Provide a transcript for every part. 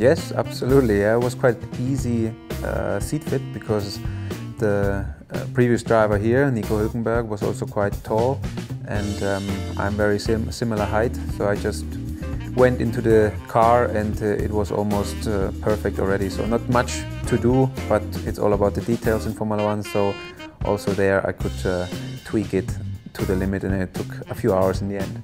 Yes, absolutely. Yeah, it was quite easy uh, seat fit because the uh, previous driver here, Nico Hülkenberg, was also quite tall and um, I'm very sim similar height, so I just went into the car and uh, it was almost uh, perfect already. So not much to do, but it's all about the details in Formula One. So also there I could uh, tweak it to the limit and it took a few hours in the end.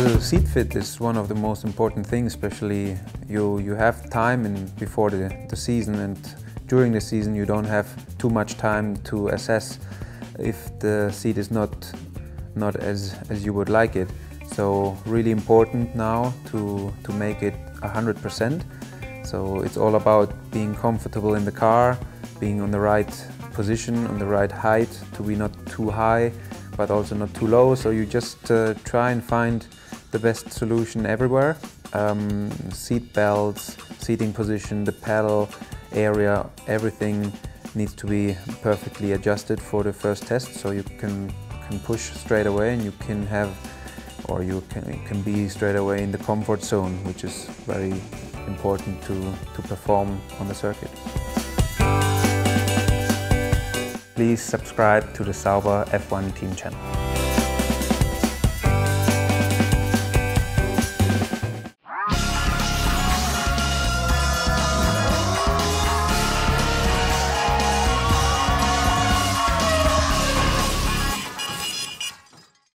The seat fit is one of the most important things, especially you, you have time in, before the, the season and during the season you don't have too much time to assess if the seat is not, not as, as you would like it. So really important now to, to make it 100%. So it's all about being comfortable in the car, being on the right position, on the right height, to be not too high, but also not too low. So you just uh, try and find the best solution everywhere. Um, seat belts, seating position, the pedal area, everything needs to be perfectly adjusted for the first test so you can, can push straight away and you can have or you can, can be straight away in the comfort zone which is very important to, to perform on the circuit. Please subscribe to the Sauber F1 team channel.